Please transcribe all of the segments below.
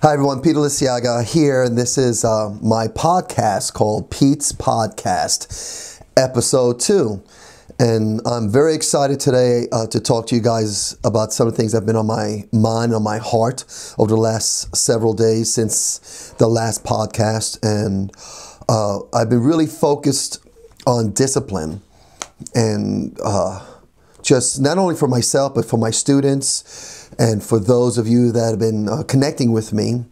Hi everyone, Peter Liciaga here, and this is uh, my podcast called Pete's Podcast, Episode 2. And I'm very excited today uh, to talk to you guys about some of the things that have been on my mind, on my heart over the last several days since the last podcast. And uh, I've been really focused on discipline and uh, just not only for myself, but for my students and for those of you that have been uh, connecting with me,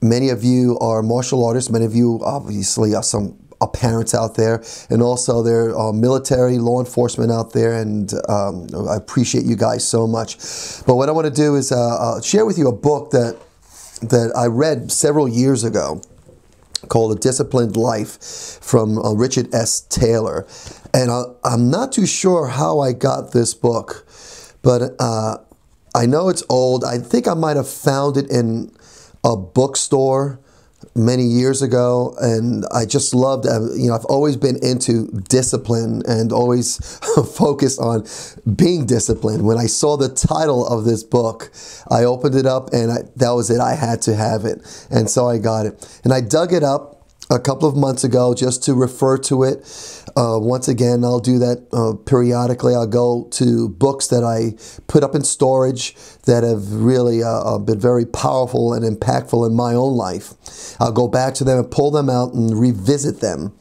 many of you are martial artists, many of you obviously are some are parents out there, and also there are military, law enforcement out there, and um, I appreciate you guys so much. But what I want to do is uh, uh, share with you a book that that I read several years ago called A Disciplined Life from uh, Richard S. Taylor. And I, am not too sure how I got this book, but uh, I know it's old. I think I might have found it in a bookstore many years ago and I just loved uh, you know I've always been into discipline and always focused on being disciplined when I saw the title of this book I opened it up and I, that was it I had to have it and so I got it and I dug it up a couple of months ago just to refer to it. Uh, once again, I'll do that uh, periodically. I'll go to books that I put up in storage that have really uh, uh, been very powerful and impactful in my own life. I'll go back to them and pull them out and revisit them.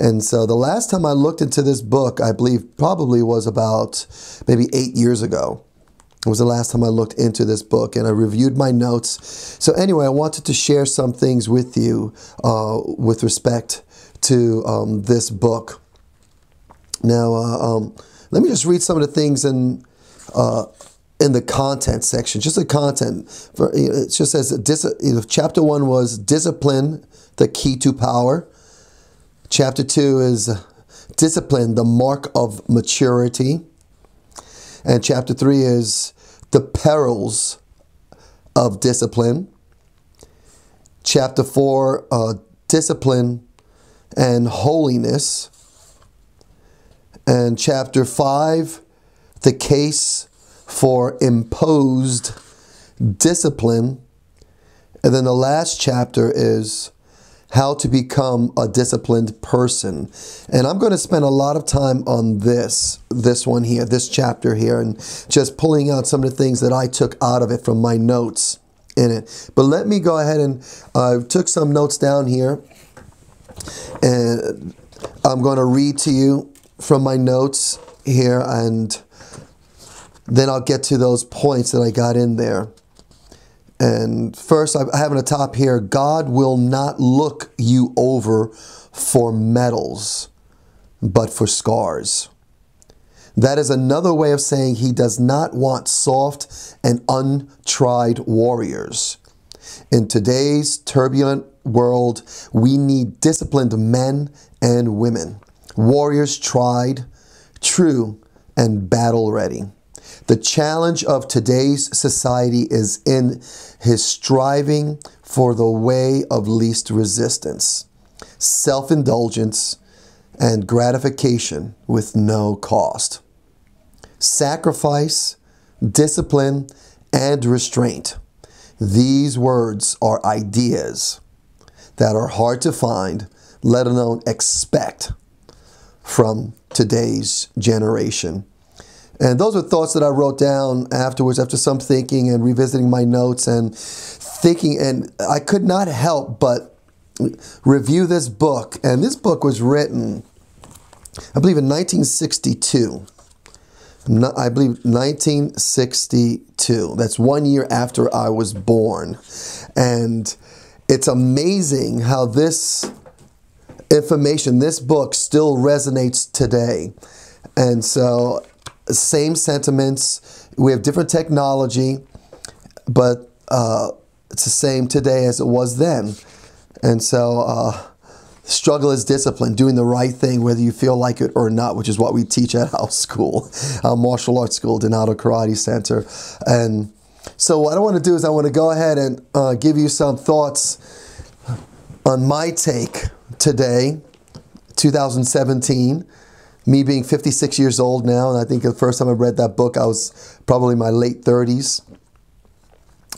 And so the last time I looked into this book, I believe probably was about maybe eight years ago. It was the last time I looked into this book and I reviewed my notes. So, anyway, I wanted to share some things with you uh, with respect to um, this book. Now, uh, um, let me just read some of the things in. Uh, in the content section, just the content. For, it just says dis- chapter one was discipline, the key to power. Chapter two is discipline, the mark of maturity. And chapter three is the perils of discipline. Chapter four, uh, discipline and holiness. And chapter five, the case for imposed discipline. And then the last chapter is how to become a disciplined person. And I'm going to spend a lot of time on this, this one here, this chapter here, and just pulling out some of the things that I took out of it from my notes in it. But let me go ahead and I uh, took some notes down here, and I'm going to read to you from my notes here, and then I'll get to those points that I got in there. And first, I have on the top here God will not look you over for medals, but for scars. That is another way of saying he does not want soft and untried warriors. In today's turbulent world, we need disciplined men and women, warriors tried, true, and battle ready. The challenge of today's society is in his striving for the way of least resistance, self indulgence, and gratification with no cost. Sacrifice, discipline, and restraint. These words are ideas that are hard to find, let alone expect from today's generation. And those are thoughts that I wrote down afterwards, after some thinking and revisiting my notes and thinking. And I could not help but review this book. And this book was written, I believe, in 1962. I believe 1962. That's one year after I was born. And it's amazing how this information, this book, still resonates today. And so same sentiments. We have different technology, but uh, it's the same today as it was then. And so, uh, struggle is discipline, doing the right thing, whether you feel like it or not, which is what we teach at our school, our martial arts school, Donato Karate Center. And so, what I want to do is, I want to go ahead and uh, give you some thoughts on my take today, 2017 me being 56 years old now, and I think the first time I read that book, I was probably in my late 30s.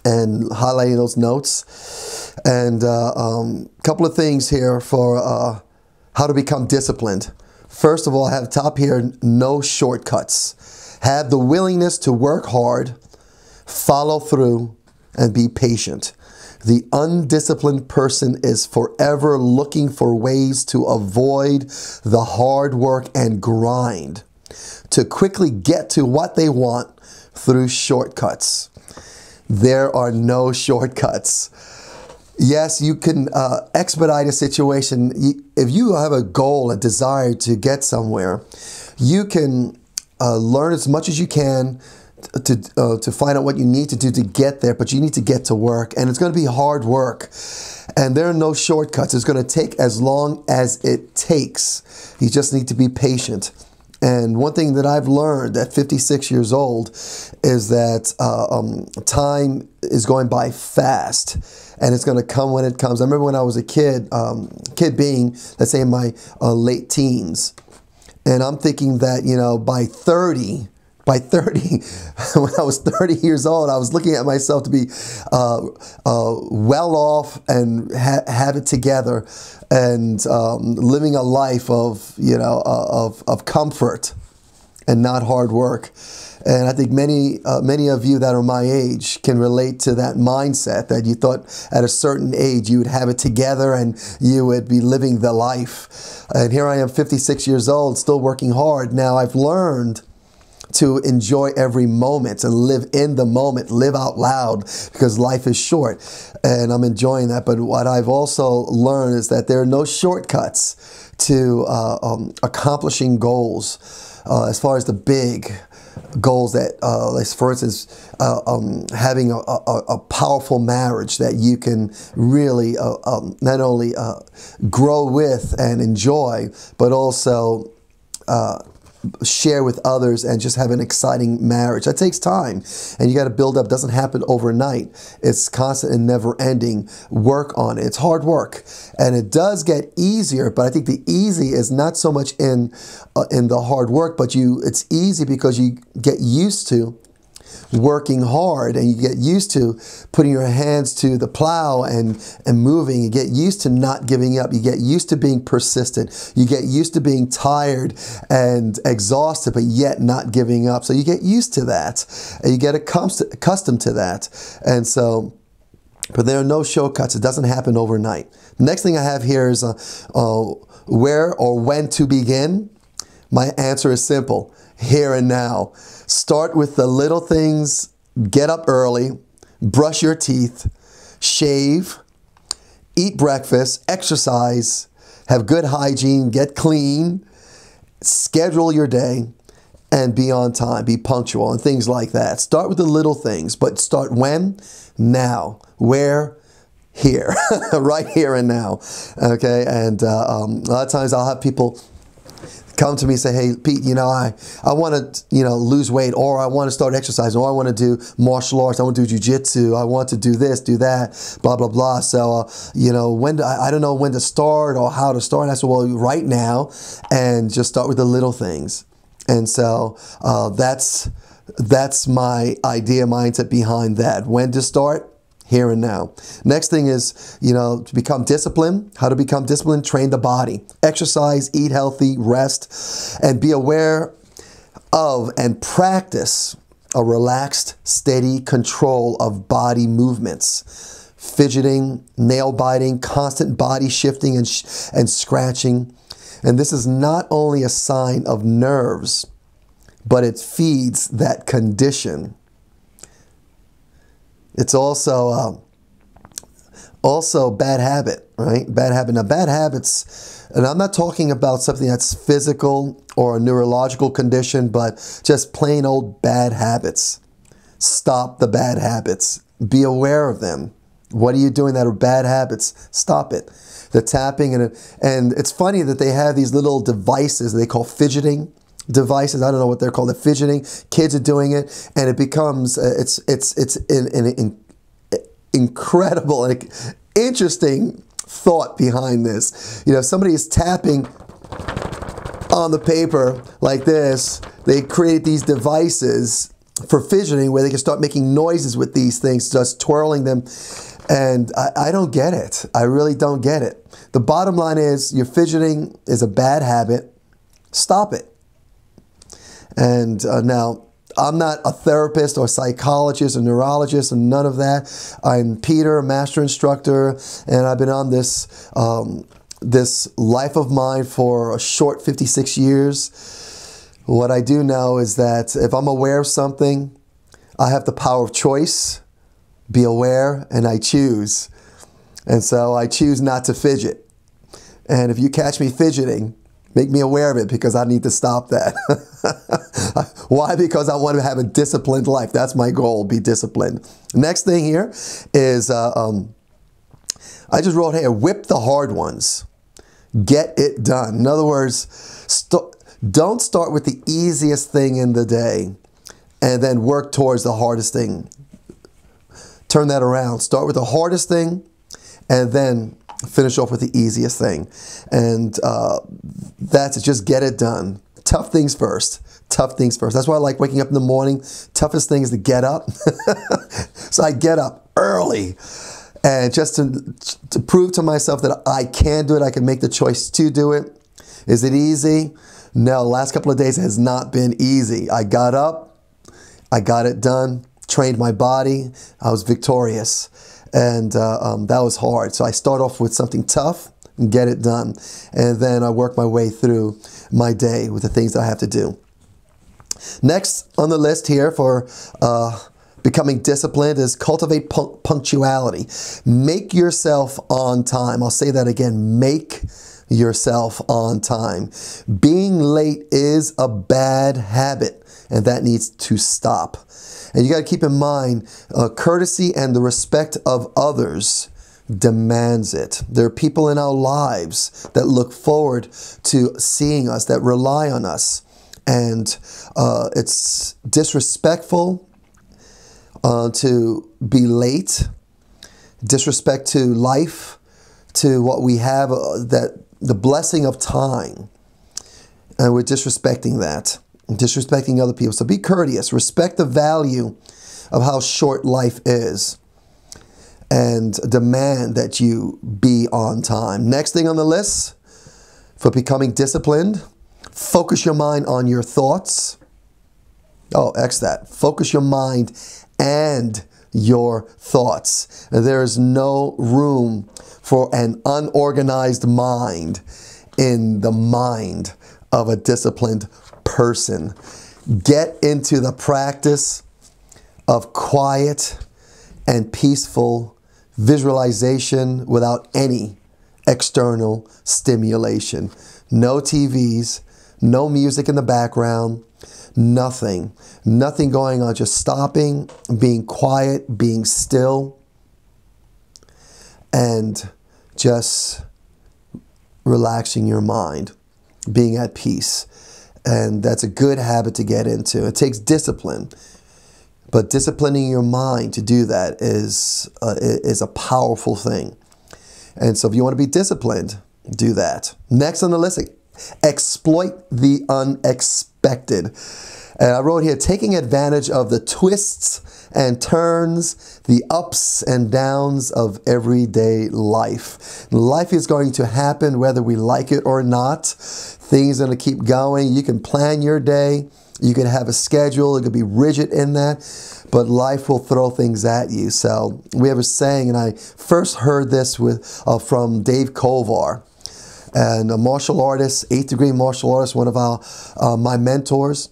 and highlighting those notes. And a uh, um, couple of things here for uh, how to become disciplined. First of all, I have top here no shortcuts. Have the willingness to work hard, follow through, and be patient. The undisciplined person is forever looking for ways to avoid the hard work and grind, to quickly get to what they want through shortcuts. There are no shortcuts. Yes, you can uh, expedite a situation. If you have a goal, a desire to get somewhere, you can uh, learn as much as you can to uh, to find out what you need to do to get there, but you need to get to work, and it's going to be hard work. And there are no shortcuts. It's going to take as long as it takes. You just need to be patient. And one thing that I've learned at 56 years old is that uh, um, time is going by fast, and it's going to come when it comes. I remember when I was a kid, um, kid being let's say in my uh, late teens, and I'm thinking that you know by 30 by 30, when I was 30 years old, I was looking at myself to be uh, uh, well off and ha have it together and um, living a life of, you know, uh, of, of comfort and not hard work. And I think many, uh, many of you that are my age can relate to that mindset that you thought at a certain age you would have it together and you would be living the life. And here I am, 56 years old, still working hard. Now I've learned to enjoy every moment and live in the moment, live out loud because life is short. And I'm enjoying that. But what I've also learned is that there are no shortcuts to uh, um, accomplishing goals uh, as far as the big goals that, uh, like for instance, uh, um, having a, a, a, powerful marriage that you can really uh, um, not only uh, grow with and enjoy, but also uh, share with others and just have an exciting marriage. That takes time and you got to build up. It doesn't happen overnight. It's constant and never ending work on it. It's hard work and it does get easier, but I think the easy is not so much in uh, in the hard work, but you it's easy because you get used to working hard and you get used to putting your hands to the plow and, and moving. You get used to not giving up. You get used to being persistent. You get used to being tired and exhausted, but yet not giving up. So you get used to that and you get accustomed to that. And so, but there are no shortcuts. It doesn't happen overnight. The next thing I have here is uh, uh, where or when to begin. My answer is simple here and now. Start with the little things, get up early, brush your teeth, shave, eat breakfast, exercise, have good hygiene, get clean, schedule your day, and be on time, be punctual, and things like that. Start with the little things, but start when? Now. Where? Here, right here and now. Okay, and uh, um, a lot of times I'll have people come to me and say, hey, Pete, you know, I, I want to, you know, lose weight or I want to start exercising or I want to do martial arts. I want to do jujitsu. I want to do this, do that, blah, blah, blah. So, uh, you know, when do, I, I don't know when to start or how to start. And I said, well, right now and just start with the little things. And so uh, that's, that's my idea mindset behind that. When to start, here and now. Next thing is, you know, to become disciplined. How to become disciplined, train the body. Exercise, eat healthy, rest, and be aware of and practice a relaxed, steady control of body movements. Fidgeting, nail biting, constant body shifting and, sh and scratching. And this is not only a sign of nerves, but it feeds that condition. It's also uh, also bad habit, right? Bad habit. Now, bad habits, and I'm not talking about something that's physical or a neurological condition, but just plain old bad habits. Stop the bad habits. Be aware of them. What are you doing that are bad habits? Stop it. The tapping and and it's funny that they have these little devices they call fidgeting devices. I don't know what they're called. They're fidgeting. Kids are doing it, and it becomes uh, it's it's it's an incredible and interesting thought behind this. You know, somebody is tapping on the paper like this. They create these devices for fidgeting where they can start making noises with these things, just twirling them. And I, I don't get it. I really don't get it. The bottom line is your fidgeting is a bad habit. Stop it. And uh, now, I'm not a therapist or psychologist or neurologist and none of that. I'm Peter, a master instructor, and I've been on this um, this life of mine for a short 56 years. What I do know is that if I'm aware of something, I have the power of choice, be aware, and I choose. And so I choose not to fidget. And if you catch me fidgeting, make me aware of it because I need to stop that. Why? Because I want to have a disciplined life. That's my goal, be disciplined. Next thing here is uh, um, I just wrote here, whip the hard ones. Get it done. In other words, don't start with the easiest thing in the day and then work towards the hardest thing. Turn that around. Start with the hardest thing and then finish off with the easiest thing. And uh, that's it. Just get it done. Tough things first. Tough things first. That's why I like waking up in the morning. Toughest thing is to get up. so I get up early and just to, to prove to myself that I can do it, I can make the choice to do it. Is it easy? No, the last couple of days has not been easy. I got up, I got it done, trained my body, I was victorious. And uh, um, that was hard. So I start off with something tough and get it done. And then I work my way through my day with the things that I have to do. Next on the list here for uh, becoming disciplined is cultivate punctuality. Make yourself on time. I'll say that again. Make yourself on time. Being late is a bad habit, and that needs to stop. And you got to keep in mind, uh, courtesy and the respect of others demands it. There are people in our lives that look forward to seeing us, that rely on us. And uh, it's disrespectful uh, to be late, disrespect to life, to what we have, uh, that the blessing of time. And we're disrespecting that, disrespecting other people. So be courteous, respect the value of how short life is, and demand that you be on time. Next thing on the list for becoming disciplined, focus your mind on your thoughts. Oh, X that. Focus your mind and your thoughts. There is no room for an unorganized mind in the mind of a disciplined person. Get into the practice of quiet and peaceful visualization without any external stimulation. No TVs, no music in the background, Nothing. Nothing going on. Just stopping, being quiet, being still, and just relaxing your mind, being at peace. And that's a good habit to get into. It takes discipline. But disciplining your mind to do that is, uh, is a powerful thing. And so if you want to be disciplined, do that. Next on the list, exploit the unexpected. And I wrote here, taking advantage of the twists and turns, the ups and downs of everyday life. Life is going to happen whether we like it or not. Things are going to keep going. You can plan your day. You can have a schedule. It could be rigid in that, but life will throw things at you. So we have a saying, and I first heard this with uh, from Dave Kovar, and a martial artist, eighth degree martial artist, one of our uh, my mentors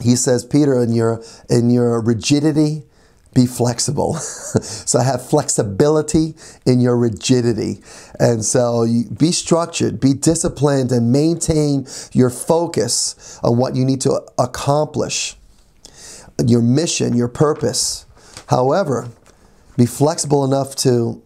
he says, Peter, in your, in your rigidity, be flexible. so have flexibility in your rigidity. And so be structured, be disciplined, and maintain your focus on what you need to accomplish, your mission, your purpose. However, be flexible enough to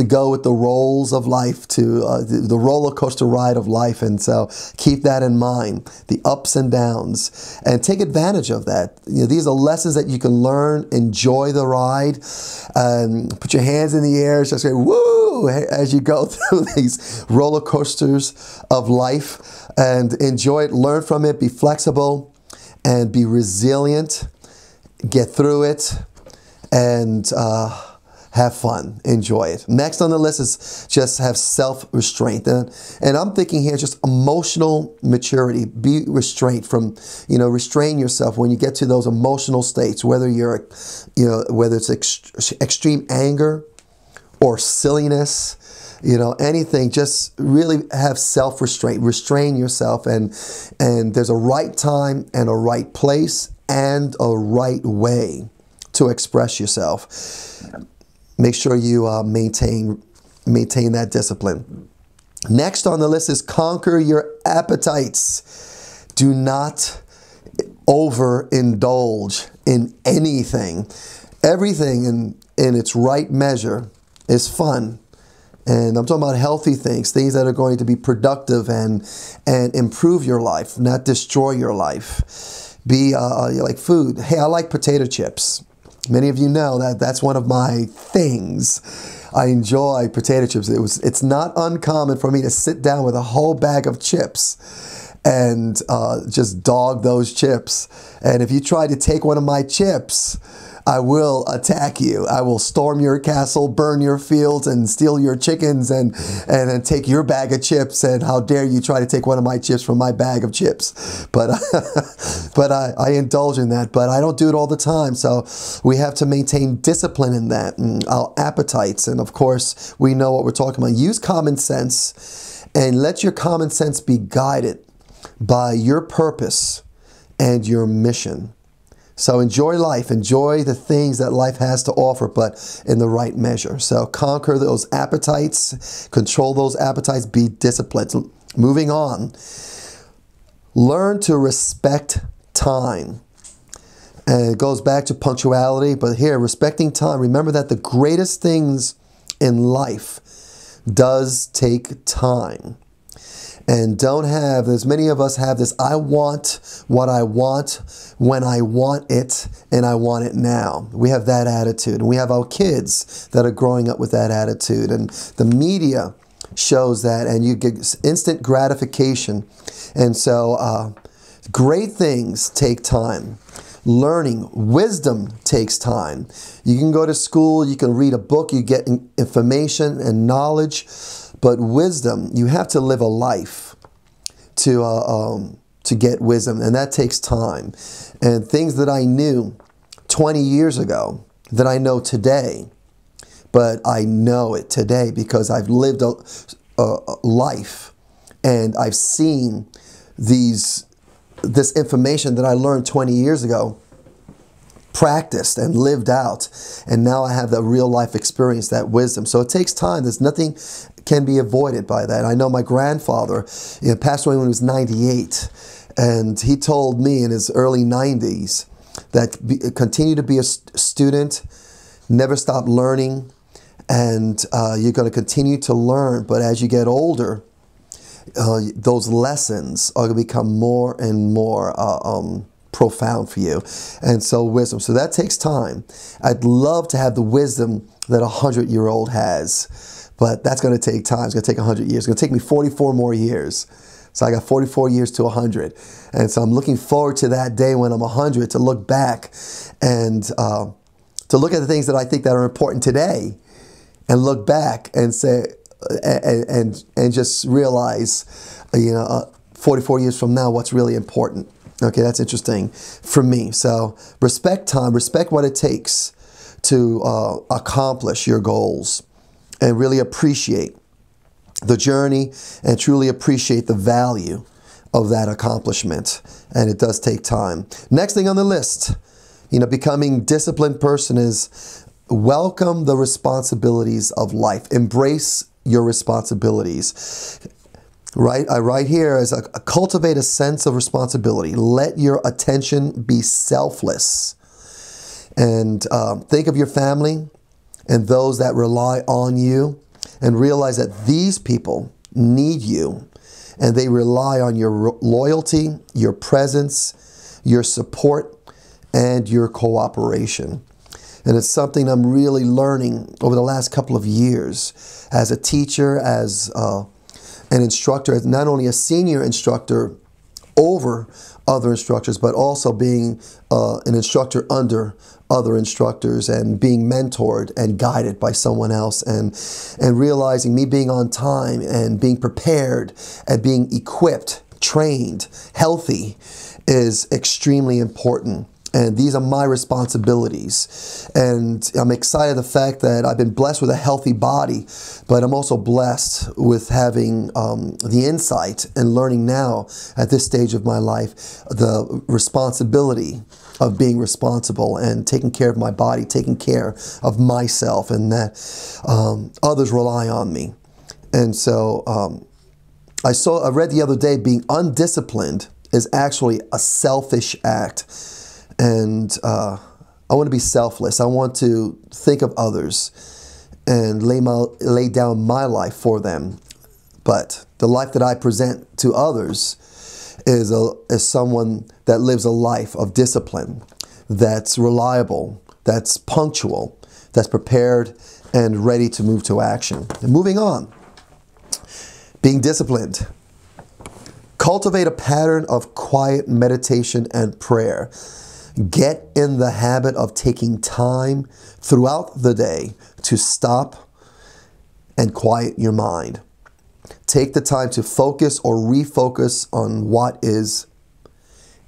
to go with the rolls of life, to uh, the, roller coaster ride of life. And so keep that in mind, the ups and downs, and take advantage of that. You know, these are lessons that you can learn, enjoy the ride, and put your hands in the air, just say woo as you go through these roller coasters of life and enjoy it, learn from it, be flexible, and be resilient get through it, and uh, have fun, enjoy it. Next on the list is just have self-restraint. And, and I'm thinking here just emotional maturity. Be restraint from, you know, restrain yourself when you get to those emotional states, whether you're, you know, whether it's ex extreme anger or silliness, you know anything just really have self-restraint restrain yourself and and there's a right time and a right place and a right way to express yourself make sure you uh, maintain maintain that discipline. Next on the list is conquer your appetites. Do not overindulge in anything. Everything in, in its right measure is fun. And I'm talking about healthy things, things that are going to be productive and, and improve your life, not destroy your life. Be uh, like food. Hey, I like potato chips. Many of you know that that's one of my things. I enjoy potato chips. It was, it's not uncommon for me to sit down with a whole bag of chips and uh, just dog those chips. And if you try to take one of my chips, I will attack you. I will storm your castle, burn your fields, and steal your chickens, and and take your bag of chips. And how dare you try to take one of my chips from my bag of chips? But but I, I indulge in that. But I don't do it all the time. So we have to maintain discipline in that and our appetites. And of course, we know what we're talking about. Use common sense, and let your common sense be guided by your purpose and your mission. So enjoy life, enjoy the things that life has to offer, but in the right measure. So conquer those appetites, control those appetites, be disciplined. Moving on, learn to respect time. And it goes back to punctuality, but here, respecting time, remember that the greatest things in life does take time and don't have, as many of us have this, I want what I want when I want it and I want it now. We have that attitude. And we have our kids that are growing up with that attitude. And the media shows that, and you get instant gratification. And so, uh, great things take time. Learning, wisdom takes time. You can go to school, you can read a book, you get information and knowledge but wisdom, you have to live a life to, uh, um, to get wisdom, and that takes time. And things that I knew 20 years ago that I know today, but I know it today because I've lived a, a life and I've seen these this information that I learned 20 years ago practiced and lived out and now I have the real life experience that wisdom so it takes time there's nothing can be avoided by that. I know my grandfather you know, passed away when he was 98, and he told me in his early 90s that be, continue to be a st student, never stop learning, and uh, you're going to continue to learn. But as you get older, uh, those lessons are going to become more and more uh, um, profound for you. And so, wisdom. So that takes time. I'd love to have the wisdom that a hundred year old has. But that's going to take time. It's going to take 100 years. It's going to take me 44 more years. So I got 44 years to 100. And so I'm looking forward to that day when I'm 100 to look back and uh, to look at the things that I think that are important today and look back and say, and, and, and just realize, you know, uh, 44 years from now, what's really important. Okay, that's interesting for me. So respect time, respect what it takes to uh, accomplish your goals and really appreciate the journey and truly appreciate the value of that accomplishment. And it does take time. Next thing on the list, you know, becoming disciplined person is welcome the responsibilities of life. Embrace your responsibilities. Right, I write here as a, a cultivate a sense of responsibility. Let your attention be selfless, and um, think of your family and those that rely on you and realize that these people need you and they rely on your loyalty, your presence, your support, and your cooperation. And it's something I'm really learning over the last couple of years as a teacher, as uh, an instructor, as not only a senior instructor over other instructors, but also being uh, an instructor under other instructors and being mentored and guided by someone else and and realizing me being on time and being prepared and being equipped, trained, healthy is extremely important and these are my responsibilities. And I'm excited the fact that I've been blessed with a healthy body, but I'm also blessed with having um, the insight and learning now at this stage of my life the responsibility of being responsible and taking care of my body, taking care of myself, and that um, others rely on me. And so um, I saw, I read the other day, being undisciplined is actually a selfish act and uh, I want to be selfless. I want to think of others and lay, my, lay down my life for them. But the life that I present to others is, a, is someone that lives a life of discipline, that's reliable, that's punctual, that's prepared and ready to move to action. And moving on, being disciplined. Cultivate a pattern of quiet meditation and prayer. Get in the habit of taking time throughout the day to stop and quiet your mind. Take the time to focus or refocus on what is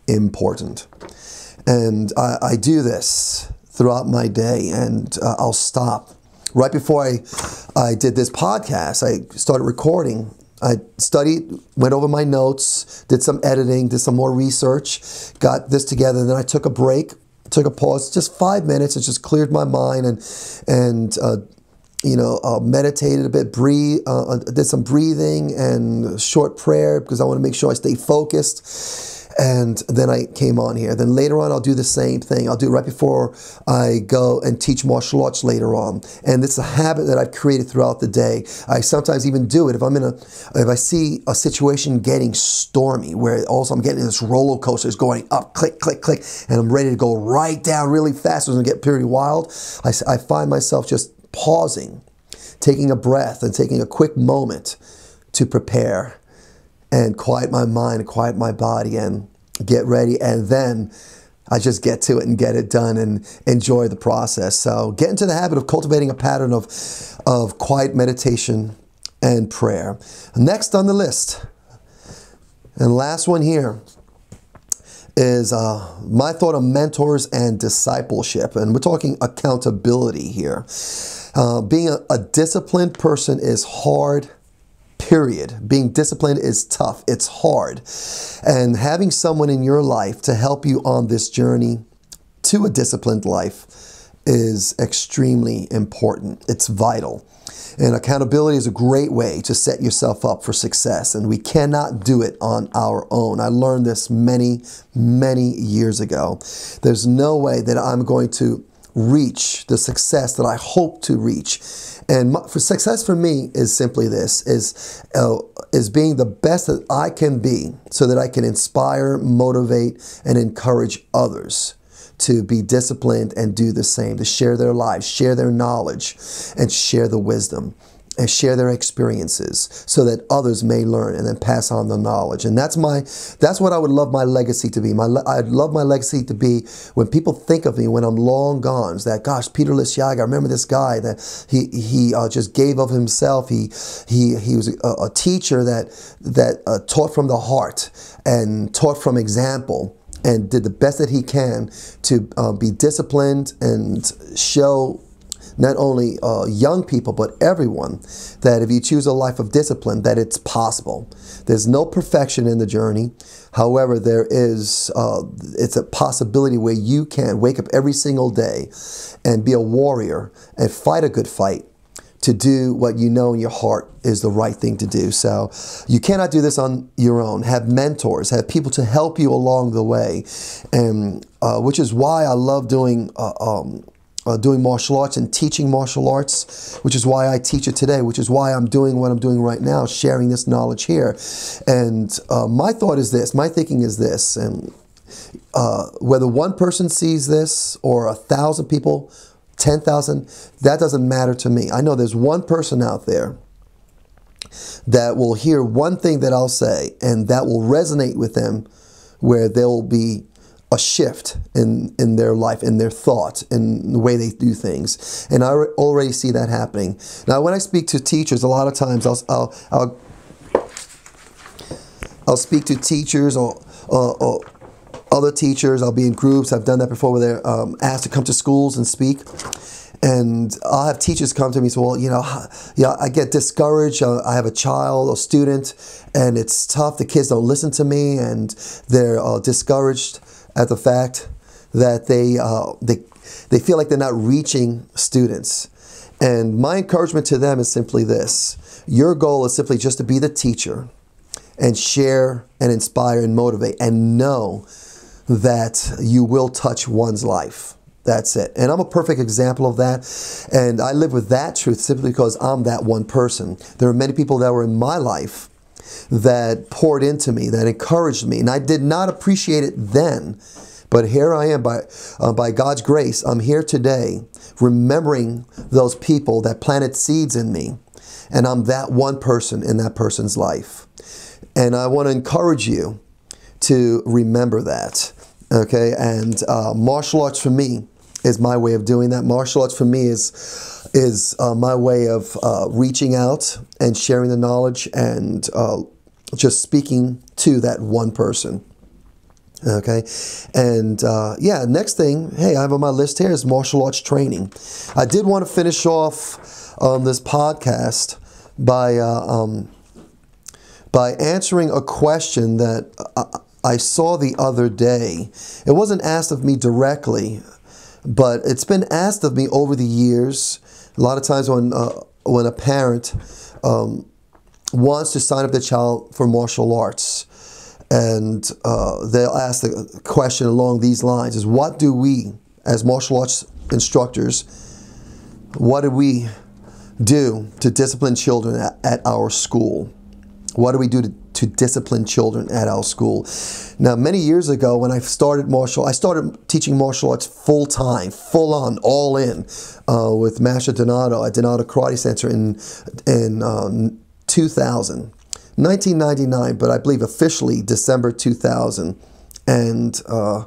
important. And I, I do this throughout my day, and uh, I'll stop. Right before I, I did this podcast, I started recording I studied, went over my notes, did some editing, did some more research, got this together. Then I took a break, took a pause, just five minutes. It just cleared my mind and and uh, you know uh, meditated a bit, breathe, uh, uh did some breathing and short prayer because I want to make sure I stay focused and then I came on here. Then later on, I'll do the same thing. I'll do it right before I go and teach martial arts later on. And it's a habit that I've created throughout the day. I sometimes even do it if I'm in a, if I see a situation getting stormy, where also I'm getting this roller coaster is going up, click, click, click, and I'm ready to go right down really fast. It's going to get pretty wild. I, I find myself just pausing, taking a breath, and taking a quick moment to prepare and quiet my mind, quiet my body, and get ready. And then I just get to it and get it done and enjoy the process. So get into the habit of cultivating a pattern of, of quiet meditation and prayer. Next on the list, and last one here is uh, my thought of mentors and discipleship. And we're talking accountability here. Uh, being a, a disciplined person is hard period. Being disciplined is tough, it's hard. And having someone in your life to help you on this journey to a disciplined life is extremely important. It's vital. And accountability is a great way to set yourself up for success. And we cannot do it on our own. I learned this many, many years ago. There's no way that I'm going to reach the success that I hope to reach. And my, for success for me is simply this: is uh, is being the best that I can be, so that I can inspire, motivate, and encourage others to be disciplined and do the same, to share their lives, share their knowledge, and share the wisdom and share their experiences so that others may learn and then pass on the knowledge. And that's my that's what I would love my legacy to be. My I'd love my legacy to be when people think of me when I'm long gone. Is that gosh, Peter Liciaga, I remember this guy that he he uh, just gave of himself. He he he was a, a teacher that that uh, taught from the heart and taught from example and did the best that he can to uh, be disciplined and show not only uh, young people, but everyone, that if you choose a life of discipline, that it's possible. There's no perfection in the journey. However, there is, uh, it's a possibility where you can wake up every single day and be a warrior and fight a good fight to do what you know in your heart is the right thing to do. So you cannot do this on your own. Have mentors, have people to help you along the way, and uh, which is why I love doing uh, um, uh, doing martial arts and teaching martial arts, which is why I teach it today, which is why I'm doing what I'm doing right now, sharing this knowledge here. And uh, my thought is this, my thinking is this, and uh, whether one person sees this or a thousand people, 10,000, that doesn't matter to me. I know there's one person out there that will hear one thing that I'll say and that will resonate with them where they'll be a shift in, in their life, in their thought, in the way they do things. And I already see that happening. Now, when I speak to teachers, a lot of times I'll, I'll, I'll, I'll speak to teachers or, or, or, other teachers. I'll be in groups. I've done that before where they're um, asked to come to schools and speak. And I'll have teachers come to me and say, well, you know, yeah, I get discouraged. Uh, I have a child or student and it's tough. The kids don't listen to me and they're uh, discouraged at the fact that they, uh, they, they feel like they're not reaching students. And my encouragement to them is simply this. Your goal is simply just to be the teacher and share and inspire and motivate and know that you will touch one's life. That's it. And I'm a perfect example of that. And I live with that truth simply because I'm that one person. There are many people that were in my life that poured into me, that encouraged me. And I did not appreciate it then. But here I am by, uh, by God's grace. I'm here today remembering those people that planted seeds in me. And I'm that one person in that person's life. And I want to encourage you to remember that. Okay, and uh, martial arts for me is my way of doing that. Martial arts for me is is uh, my way of uh, reaching out and sharing the knowledge and uh, just speaking to that one person. Okay, and uh, yeah, next thing, hey, I have on my list here is martial arts training. I did want to finish off um, this podcast by uh, um, by answering a question that I saw the other day. It wasn't asked of me directly, but it's been asked of me over the years. A lot of times when uh, when a parent um, wants to sign up their child for martial arts, and uh, they'll ask the question along these lines: Is what do we, as martial arts instructors, what do we do to discipline children at, at our school? What do we do to to discipline children at our school. Now, many years ago, when I started martial, I started teaching martial arts full time, full on, all in, uh, with Master Donato at Donato Karate Center in in um, 2000, 1999, but I believe officially December 2000, and uh,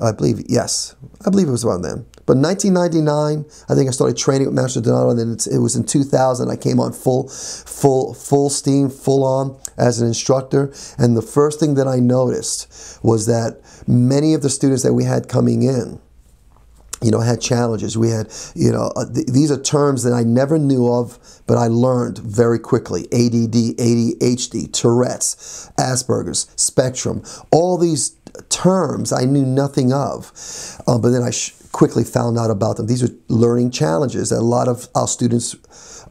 I believe yes, I believe it was around then. But 1999, I think I started training with Master Donato, and then it was in 2000 I came on full, full, full steam, full on as an instructor. And the first thing that I noticed was that many of the students that we had coming in, you know, had challenges. We had, you know, uh, th these are terms that I never knew of, but I learned very quickly. ADD, ADHD, Tourette's, Asperger's, spectrum, all these terms I knew nothing of. Uh, but then I quickly found out about them. These were learning challenges that a lot of our students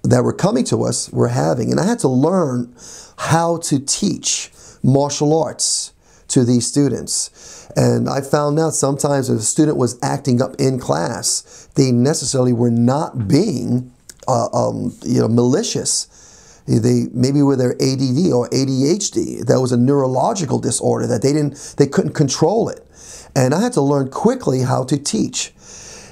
that were coming to us were having. And I had to learn how to teach martial arts to these students. And I found out sometimes if a student was acting up in class, they necessarily were not being uh, um, you know, malicious. They maybe with their ADD or ADHD, that was a neurological disorder that they didn't, they couldn't control it. And I had to learn quickly how to teach.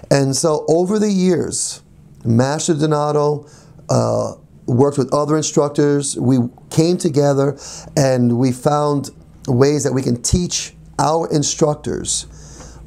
And so over the years, Master Donato uh, worked with other instructors. We came together and we found ways that we can teach our instructors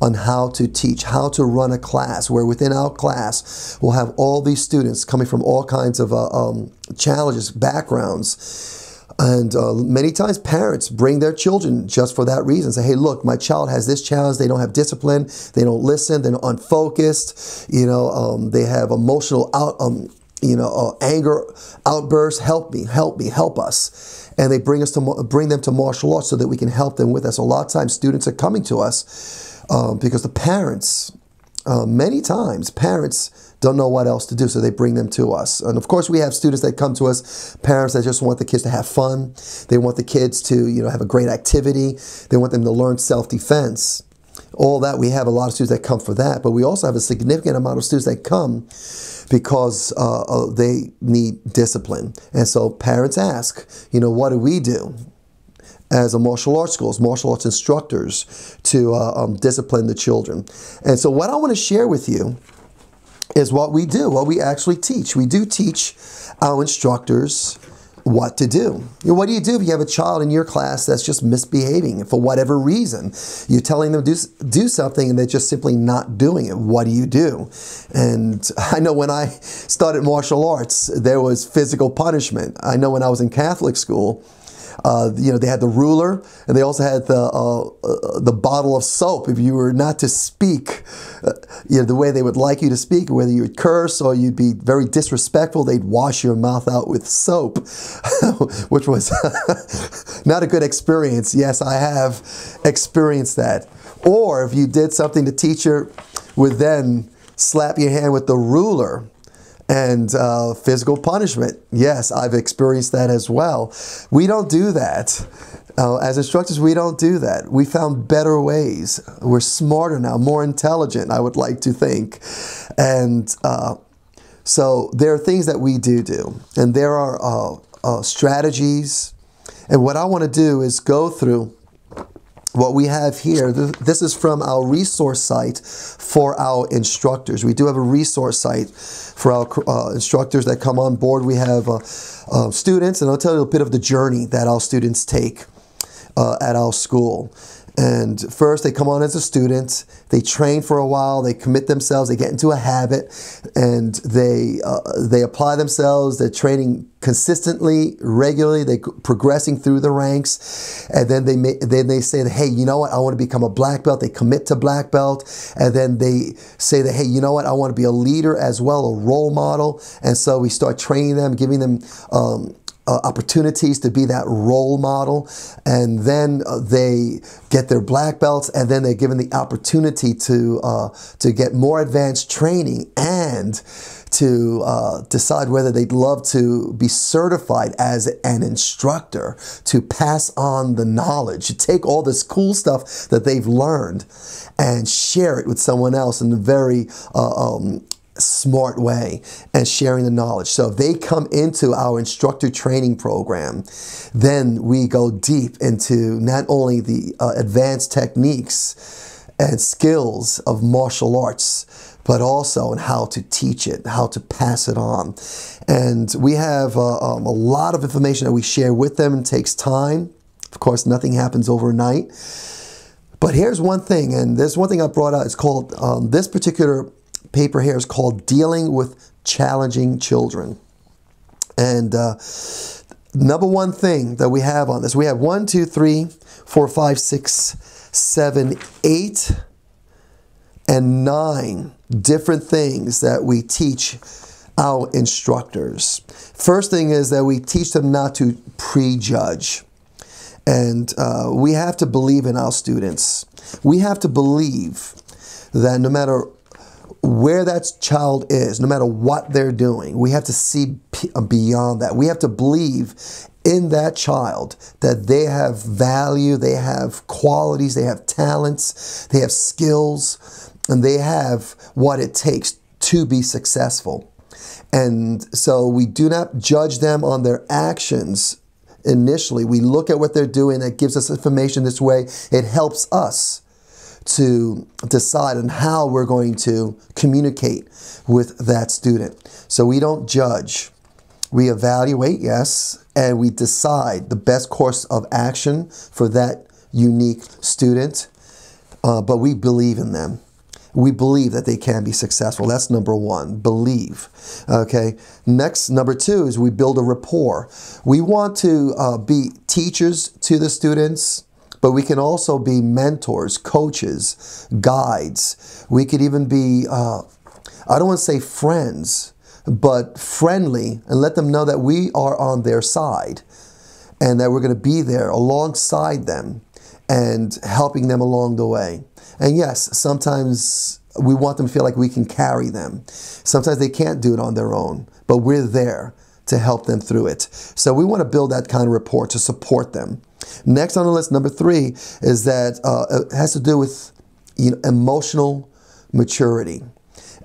on how to teach, how to run a class, where within our class we'll have all these students coming from all kinds of uh, um, challenges, backgrounds, and uh, many times parents bring their children just for that reason. Say, hey, look, my child has this challenge. They don't have discipline. They don't listen. They're unfocused. You know, um, they have emotional out, um, you know, uh, anger outbursts. Help me, help me, help us. And they bring us to bring them to martial arts so that we can help them with us. A lot of times students are coming to us um, because the parents, uh, many times, parents don't know what else to do, so they bring them to us. And of course, we have students that come to us, parents that just want the kids to have fun. They want the kids to, you know, have a great activity. They want them to learn self-defense. All that, we have a lot of students that come for that, but we also have a significant amount of students that come because uh, uh they need discipline. And so parents ask, you know, what do we do? As a martial arts school, as martial arts instructors to uh, um, discipline the children. And so what I want to share with you is what we do, what we actually teach. We do teach our instructors what to do. You know, what do you do if you have a child in your class that's just misbehaving for whatever reason? You're telling them to do, do something and they're just simply not doing it. What do you do? And I know when I started martial arts, there was physical punishment. I know when I was in Catholic school, uh, you know, they had the ruler, and they also had the uh, uh, the bottle of soap. If you were not to speak, uh, you know, the way they would like you to speak, whether you would curse or you'd be very disrespectful, they'd wash your mouth out with soap, which was not a good experience. Yes, I have experienced that. Or if you did something, the teacher would then slap your hand with the ruler and uh, physical punishment. Yes, I've experienced that as well. We don't do that. Uh, as instructors, we don't do that. We found better ways. We're smarter now, more intelligent, I would like to think. And uh, so there are things that we do do, and there are uh, uh, strategies. And what I want to do is go through what we have here, this is from our resource site for our instructors. We do have a resource site for our uh, instructors that come on board. We have uh, uh, students, and I'll tell you a bit of the journey that our students take uh, at our school. And first, they come on as a student, they train for a while, they commit themselves, they get into a habit, and they uh, they apply themselves. They're training consistently, regularly. They progressing through the ranks, and then they may, then they say that hey, you know what, I want to become a black belt. They commit to black belt, and then they say that hey, you know what, I want to be a leader as well, a role model. And so we start training them, giving them um, uh, opportunities to be that role model. And then uh, they get their black belts and then they're given the opportunity to, uh, to get more advanced training and to uh, decide whether they'd love to be certified as an instructor to pass on the knowledge, to take all this cool stuff that they've learned and share it with someone else in a very uh, um, smart way and sharing the knowledge. So if they come into our instructor training program, then we go deep into not only the uh, advanced techniques and skills of martial arts, but also in how to teach it, how to pass it on. And we have uh, um, a lot of information that we share with them. It takes time. Of course, nothing happens overnight. But here's one thing, and there's one thing I brought out. It's called um, this particular paper here is called Dealing with Challenging Children. And uh, number one thing that we have on this, we have one, two, three, four, five, six, seven, eight, and nine different things that we teach our instructors. First thing is that we teach them not to prejudge. And uh, we have to believe in our students. We have to believe that no matter where that child is, no matter what they're doing, we have to see uh, beyond that. We have to believe in that child that they have value, they have qualities, they have talents, they have skills, and they have what it takes to be successful. And so we do not judge them on their actions initially. We look at what they're doing, that gives us information this way. It helps us to decide on how we're going to communicate with that student. So we don't judge. We evaluate, yes, and we decide the best course of action for that unique student, uh, but we believe in them. We believe that they can be successful. That's number one, believe. Okay. Next, number two is we build a rapport. We want to uh, be teachers to the students, but we can also be mentors, coaches, guides. We could even be, uh, I don't want to say friends, but friendly and let them know that we are on their side and that we're going to be there alongside them and helping them along the way. And yes, sometimes we want them to feel like we can carry them. Sometimes they can't do it on their own, but we're there to help them through it. So we want to build that kind of rapport to support them. Next on the list, number three, is that uh, it has to do with you know, emotional maturity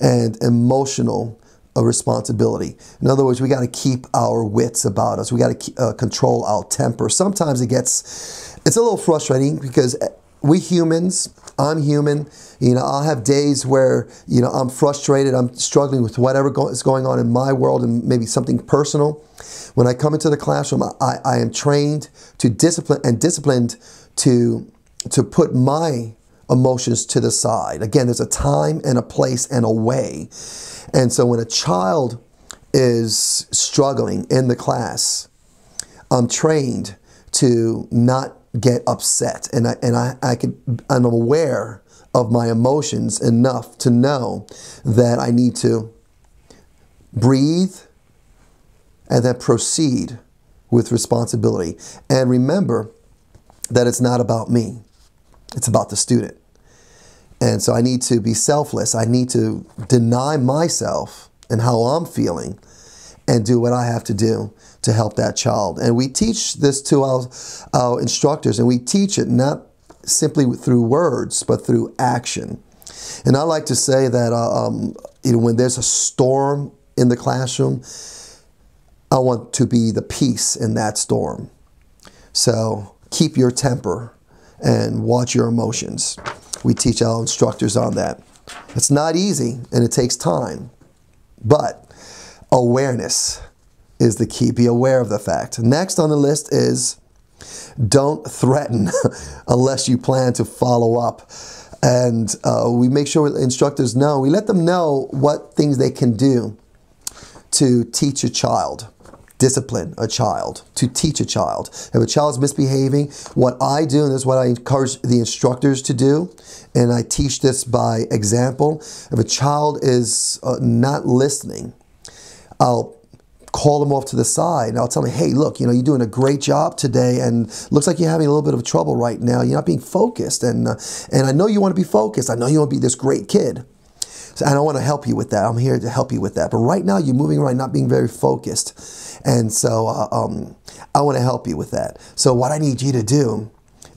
and emotional uh, responsibility. In other words, we got to keep our wits about us. We got to uh, control our temper. Sometimes it gets, it's a little frustrating because we humans, I'm human. You know, I'll have days where you know I'm frustrated. I'm struggling with whatever go- is going on in my world and maybe something personal. When I come into the classroom, I, I am trained to discipline and disciplined to to put my emotions to the side. Again, there's a time and a place and a way. And so when a child is struggling in the class, I'm trained to not get upset and I and I, I can I'm aware of my emotions enough to know that I need to breathe and then proceed with responsibility. And remember that it's not about me. It's about the student. And so I need to be selfless. I need to deny myself and how I'm feeling and do what I have to do to help that child. And we teach this to our, our instructors, and we teach it not simply through words, but through action. And I like to say that uh, um, you know, when there's a storm in the classroom, I want to be the peace in that storm. So keep your temper and watch your emotions. We teach our instructors on that. It's not easy and it takes time, but awareness is the key. Be aware of the fact. Next on the list is don't threaten unless you plan to follow up. And uh, we make sure instructors know, we let them know what things they can do to teach a child, discipline a child, to teach a child. If a child is misbehaving, what I do, and this is what I encourage the instructors to do, and I teach this by example, if a child is uh, not listening, I'll call them off to the side and I'll tell them, hey, look, you know, you're doing a great job today and looks like you're having a little bit of trouble right now. You're not being focused. And, uh, and I know you want to be focused. I know you want to be this great kid. So, and I want to help you with that. I'm here to help you with that. But right now, you're moving around, not being very focused. And so uh, um, I want to help you with that. So, what I need you to do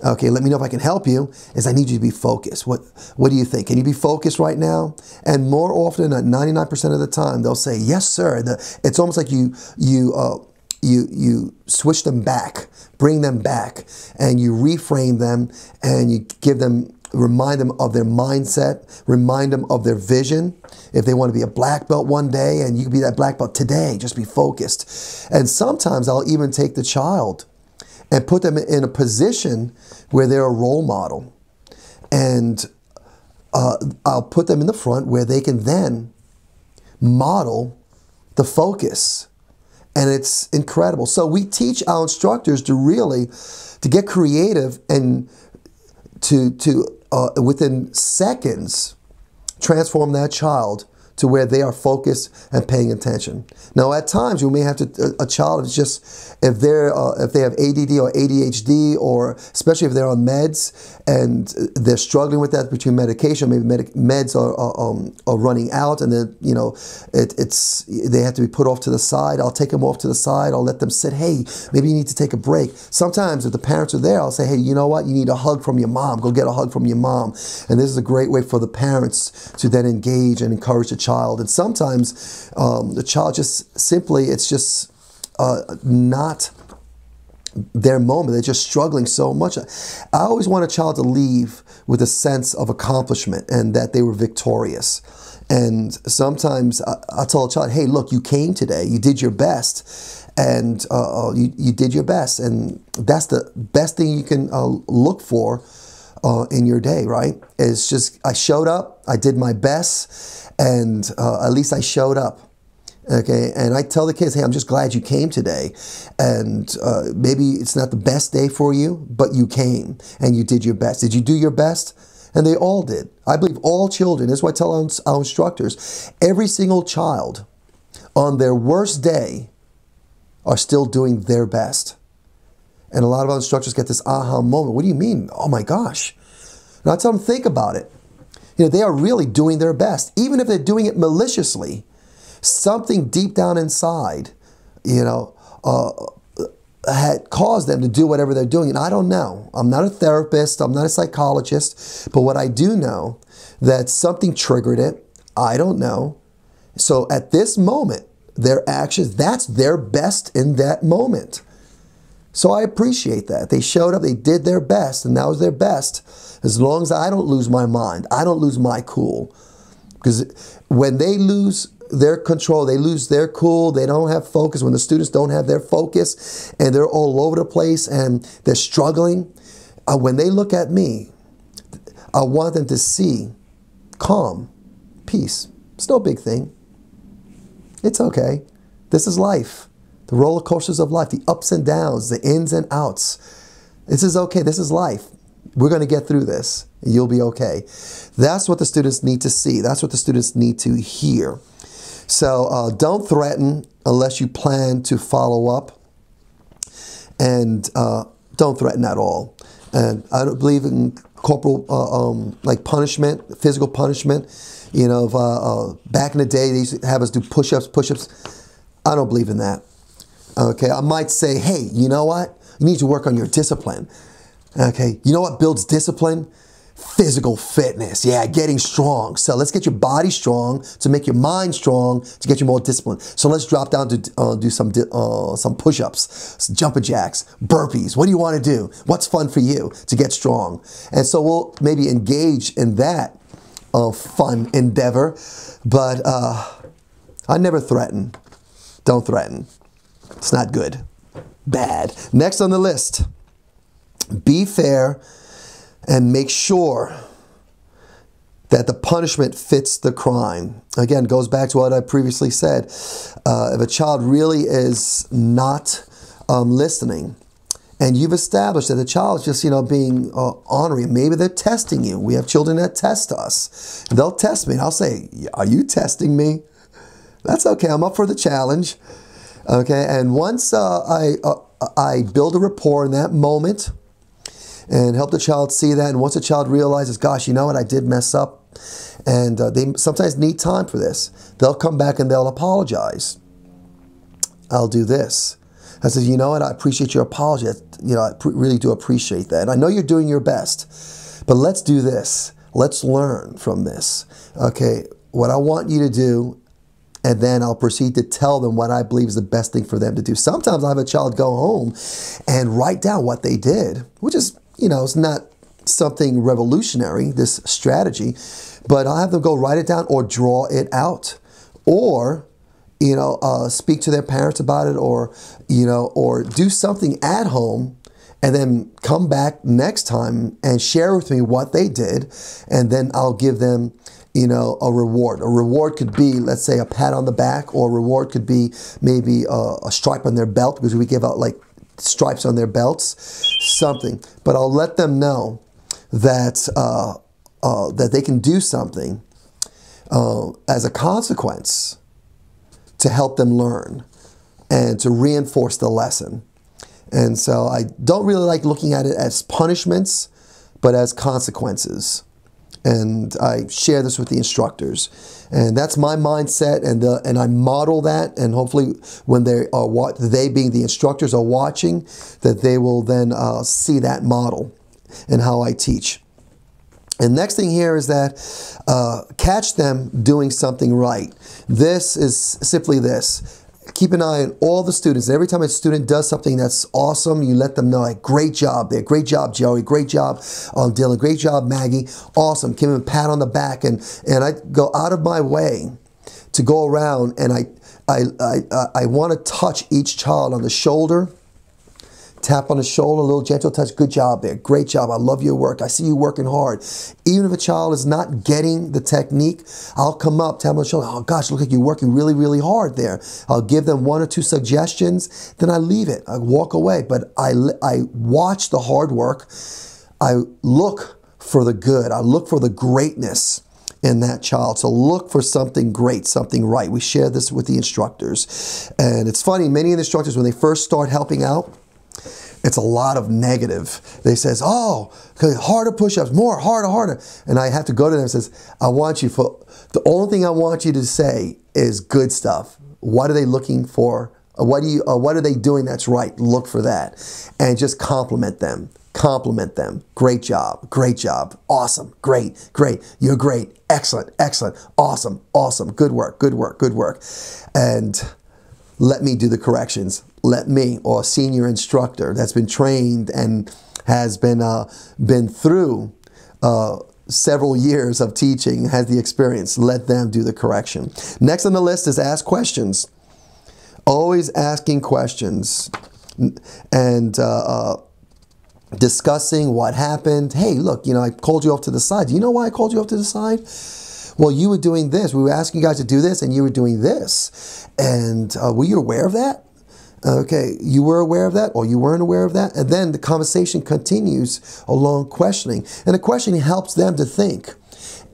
okay, let me know if I can help you, is I need you to be focused. What, what do you think? Can you be focused right now? And more often, at 99% of the time, they'll say, yes, sir. The, it's almost like you, you, uh, you, you switch them back, bring them back, and you reframe them and you give them, remind them of their mindset, remind them of their vision. If they want to be a black belt one day and you can be that black belt today, just be focused. And sometimes I'll even take the child and put them in a position where they're a role model. And uh, I'll put them in the front where they can then model the focus. And it's incredible. So we teach our instructors to really to get creative and to to uh, within seconds transform that child to where they are focused and paying attention. Now, at times you may have to a, a child is just if they're uh, if they have ADD or ADHD or especially if they're on meds and they're struggling with that between medication, maybe med- meds are, are, um, are, running out and then you know it, it's they have to be put off to the side. I'll take them off to the side. I'll let them sit. Hey, maybe you need to take a break. Sometimes if the parents are there, I'll say, hey, you know what? You need a hug from your mom. Go get a hug from your mom. And this is a great way for the parents to then engage and encourage the child child. And sometimes um, the child just simply, it's just uh, not their moment. They're just struggling so much. I always want a child to leave with a sense of accomplishment and that they were victorious. And sometimes I, I tell a child, hey, look, you came today, you did your best, and uh, uh you, you did your best. And that's the best thing you can uh, look for uh, in your day, right? It's just, I showed up, I did my best, and uh, at least I showed up. Okay, and I tell the kids, hey, I'm just glad you came today. And uh, maybe it's not the best day for you, but you came and you did your best. Did you do your best? And they all did. I believe all children, this is what I tell our, our instructors, every single child on their worst day are still doing their best. And a lot of our instructors get this aha moment. What do you mean? Oh my gosh. And I tell them, think about it you know, they are really doing their best. Even if they're doing it maliciously, something deep down inside, you know, uh, had caused them to do whatever they're doing. And I don't know. I'm not a therapist. I'm not a psychologist. But what I do know that something triggered it. I don't know. So at this moment, their actions, that's their best in that moment. So I appreciate that. They showed up, they did their best, and that was their best. As long as I don't lose my mind, I don't lose my cool. Because when they lose their control, they lose their cool, they don't have focus, when the students don't have their focus and they're all over the place and they're struggling, uh, when they look at me, I want them to see calm, peace. It's no big thing. It's okay. This is life. The roller coasters of life, the ups and downs, the ins and outs. This is okay. This is life. We're going to get through this. You'll be okay. That's what the students need to see. That's what the students need to hear. So uh, don't threaten unless you plan to follow up. And uh, don't threaten at all. And I don't believe in corporal, uh, um, like punishment, physical punishment. You know, uh, uh, back in the day, they used to have us do push ups, push ups. I don't believe in that. Okay, I might say, hey, you know what? You need to work on your discipline. Okay, you know what builds discipline? Physical fitness. Yeah, getting strong. So let's get your body strong to make your mind strong to get you more disciplined. So let's drop down to uh, do some uh, some push-ups, jumping jacks, burpees. What do you want to do? What's fun for you to get strong? And so we'll maybe engage in that uh, fun endeavor. But uh, I never threaten. Don't threaten. It's not good. Bad. Next on the list be fair and make sure that the punishment fits the crime. Again, goes back to what I previously said. Uh, if a child really is not um, listening, and you've established that the child is just, you know, being uh. Maybe they're testing you. We have children that test us. They'll test me, and I'll say, "Are you testing me?" That's okay. I'm up for the challenge. Okay, and once uh, I uh, I build a rapport in that moment, and help the child see that. And once the child realizes, gosh, you know what, I did mess up, and uh, they sometimes need time for this, they'll come back and they'll apologize. I'll do this. I said, you know what, I appreciate your apology. You know, I really do appreciate that. And I know you're doing your best, but let's do this. Let's learn from this. Okay, what I want you to do and then I'll proceed to tell them what I believe is the best thing for them to do. Sometimes I'll have a child go home and write down what they did, which is you know, it's not something revolutionary, this strategy, but I'll have them go write it down or draw it out or, you know, uh, speak to their parents about it or, you know, or do something at home and then come back next time and share with me what they did. And then I'll give them, you know, a reward. A reward could be, let's say, a pat on the back, or a reward could be maybe a, a stripe on their belt because we give out like stripes on their belts, something. But I'll let them know that uh, uh, that they can do something uh, as a consequence to help them learn and to reinforce the lesson. And so I don't really like looking at it as punishments, but as consequences and I share this with the instructors. And that's my mindset, and uh, and I model that, and hopefully, when they are what they being the instructors are watching, that they will then uh, see that model and how I teach. And next thing here is that uh, catch them doing something right. This is simply this keep an eye on all the students. Every time a student does something that's awesome, you let them know, like, great job there, great job, Joey, great job on Dylan, great job, Maggie, awesome. Give them a pat on the back, and and I go out of my way to go around and I I I, I want to touch each child on the shoulder Tap on the shoulder, a little gentle touch. Good job there. Great job. I love your work. I see you working hard. Even if a child is not getting the technique, I'll come up, tap on the shoulder. Oh gosh, look like you're working really, really hard there. I'll give them one or two suggestions. Then I leave it. I walk away. But I, I watch the hard work. I look for the good. I look for the greatness in that child. So look for something great, something right. We share this with the instructors. And it's funny, many of the instructors, when they first start helping out, it's a lot of negative. They says, oh, harder push-ups, more, harder, harder. And I have to go to them and says, I want you for, the only thing I want you to say is good stuff. What are they looking for? What, do you, uh, what are they doing that's right? Look for that. And just compliment them. Compliment them. Great job. Great job. Awesome. Great. Great. You're great. Excellent. Excellent. Awesome. Awesome. Good work. Good work. Good work. And let me do the corrections. Let me, or a senior instructor that's been trained and has been uh, been through uh, several years of teaching, has the experience. Let them do the correction. Next on the list is ask questions. Always asking questions and uh, uh, discussing what happened. Hey, look, you know, I called you off to the side. Do you know why I called you off to the side? Well, you were doing this. We were asking you guys to do this, and you were doing this. And uh, were you aware of that? Okay, you were aware of that or you weren't aware of that? And then the conversation continues along questioning. And the questioning helps them to think.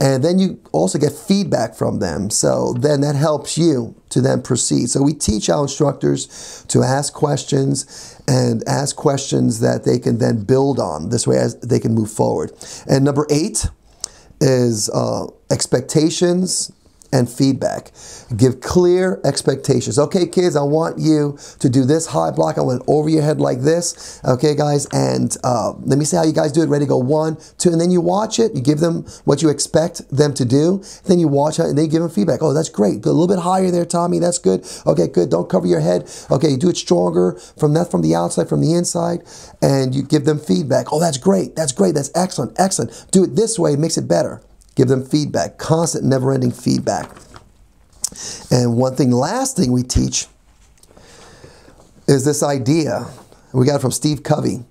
And then you also get feedback from them. So then that helps you to then proceed. So we teach our instructors to ask questions and ask questions that they can then build on. This way as they can move forward. And number eight is uh, expectations and feedback. Give clear expectations. Okay, kids, I want you to do this high block. I went over your head like this. Okay, guys, and uh, let me see how you guys do it. Ready go one, two, and then you watch it. You give them what you expect them to do. Then you watch it, and they give them feedback. Oh, that's great. Go A little bit higher there, Tommy. That's good. Okay, good. Don't cover your head. Okay, do it stronger from that from the outside, from the inside, and you give them feedback. Oh, that's great. That's great. That's excellent. Excellent. Do it this way. It makes it better. Give them feedback, constant, never ending feedback. And one thing, last thing we teach is this idea. We got it from Steve Covey.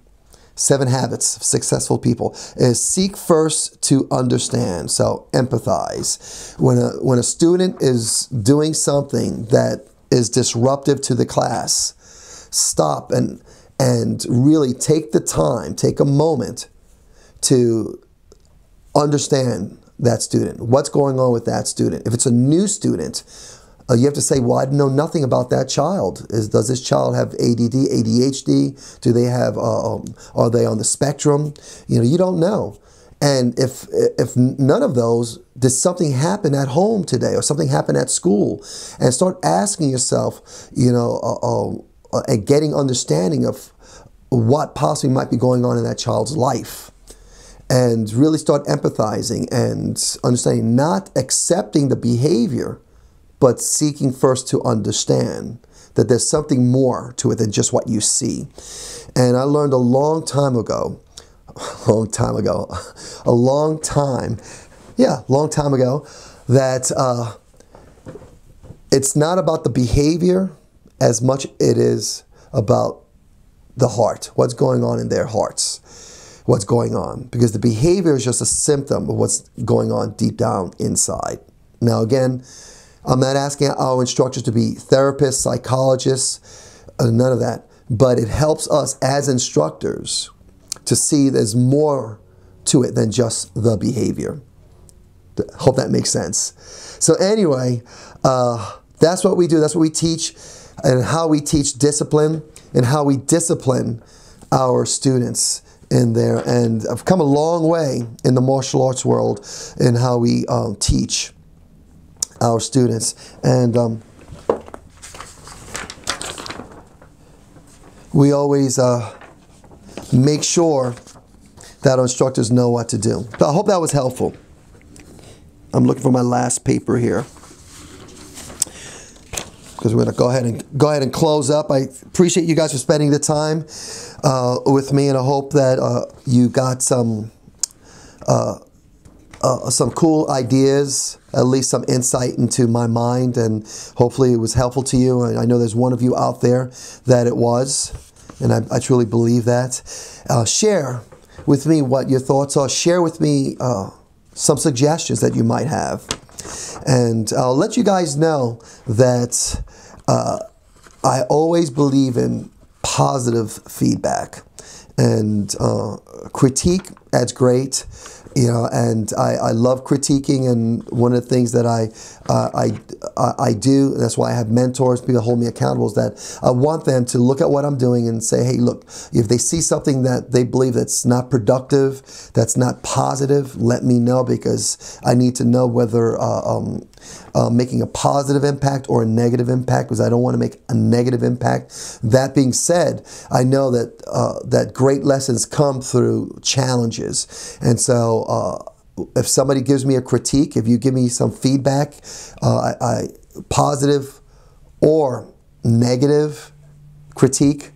Seven habits of successful people is seek first to understand. So empathize. When a when a student is doing something that is disruptive to the class, stop and and really take the time, take a moment to understand that student? What's going on with that student? If it's a new student, uh, you have to say, well, I know nothing about that child. Is, does this child have ADD, ADHD? Do they have, uh, um, are they on the spectrum? You know, you don't know. And if, if none of those, did something happen at home today or something happen at school? And start asking yourself, you know, uh, uh, and getting understanding of what possibly might be going on in that child's life and really start empathizing and understanding, not accepting the behavior, but seeking first to understand that there's something more to it than just what you see. And I learned a long time ago, a long time ago, a long time, yeah, long time ago, that uh, it's not about the behavior as much it is about the heart, what's going on in their hearts what's going on because the behavior is just a symptom of what's going on deep down inside. Now, again, I'm not asking our instructors to be therapists, psychologists, uh, none of that, but it helps us as instructors to see there's more to it than just the behavior. Hope that makes sense. So, anyway, uh, that's what we do, that's what we teach, and how we teach discipline and how we discipline our students in there. And I've come a long way in the martial arts world in how we um, teach our students. And um, we always uh, make sure that our instructors know what to do. So I hope that was helpful. I'm looking for my last paper here because we're going to go ahead and go ahead and close up. I appreciate you guys for spending the time uh, with me, and I hope that uh, you got some uh, uh, some cool ideas, at least some insight into my mind, and hopefully it was helpful to you. And I know there's one of you out there that it was, and I, I truly believe that. Uh, share with me what your thoughts are. Share with me uh, some suggestions that you might have. And I'll let you guys know that uh, I always believe in positive feedback. And uh, critique, that's great you know, and I, I love critiquing, and one of the things that I, uh, I, I do, that's why I have mentors, people hold me accountable, is that I want them to look at what I'm doing and say, hey, look, if they see something that they believe that's not productive, that's not positive, let me know because I need to know whether uh, um, uh, making a positive impact or a negative impact because I don't want to make a negative impact. That being said, I know that uh, that great lessons come through challenges, and so. Uh, if somebody gives me a critique, if you give me some feedback, uh, I, I, positive or negative critique,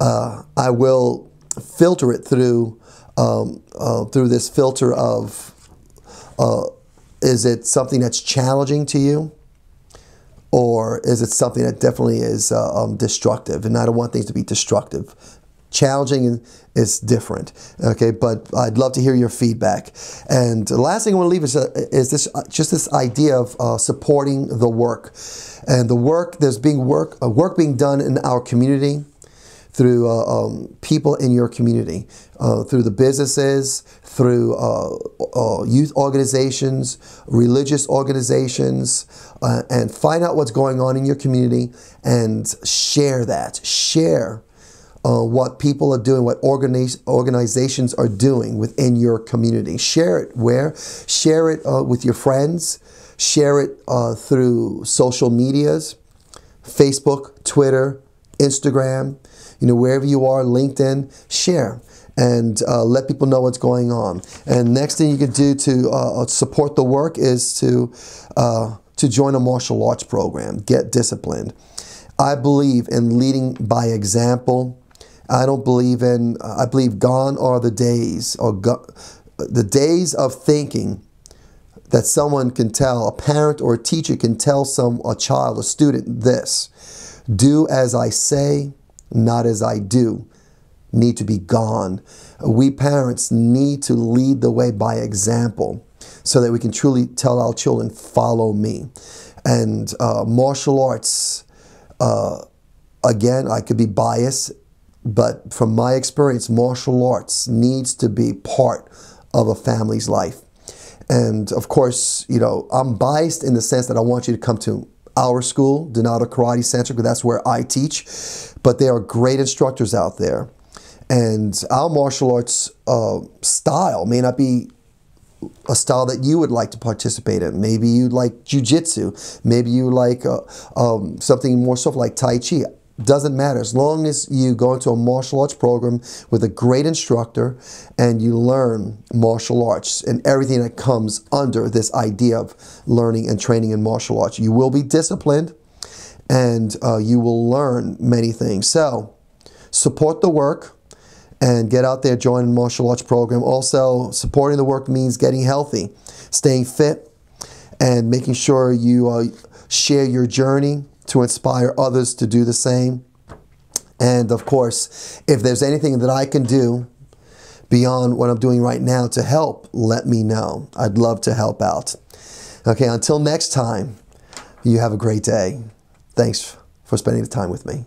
uh, I will filter it through um, uh, through this filter of uh, is it something that's challenging to you? Or is it something that definitely is uh, um, destructive? And I don't want things to be destructive. Challenging is different, okay. But I'd love to hear your feedback. And the last thing I want to leave is, uh, is this uh, just this idea of uh, supporting the work, and the work there's being work uh, work being done in our community through uh, um, people in your community, uh, through the businesses, through uh, uh youth organizations, religious organizations, uh, and find out what's going on in your community and share that. Share. What people are doing, what organiz- organizations are doing within your community. Share it where? Share it with your friends. Share it through social medias, Facebook, Twitter, Instagram you know, wherever you are, LinkedIn, share and uh, let people know what's going on. And next thing you can do to uh, uh, support the work is to uh, to join a martial arts program, get disciplined. I believe in leading by example. I don't believe in. I believe gone are the days or go, the days of thinking that someone can tell a parent or a teacher can tell some a child a student this do as i say not as I do, need to be gone. We parents need to lead the way by example so that we can truly tell our children, follow me. And uh, martial arts, uh, again, I could be biased, but from my experience, martial arts needs to be part of a family's life. And of course, you know, I'm biased in the sense that I want you to come to our school, Donato Karate Center, because that's where I teach. But there are great instructors out there. And our martial arts uh, style may not be a style that you would like to participate in. Maybe you like jujitsu. Maybe you like uh, um, something more soft like Tai Chi. Doesn't matter. As long as you go into a martial arts program with a great instructor and you learn martial arts and everything that comes under this idea of learning and training in martial arts, you will be disciplined and uh, you will learn many things. So, support the work and get out there, join the martial arts program. Also, supporting the work means getting healthy, staying fit, and making sure you uh, share your journey to inspire others to do the same. And of course, if there's anything that I can do beyond what I'm doing right now to help, let me know. I'd love to help out. Okay, until next time, you have a great day. Thanks for spending the time with me.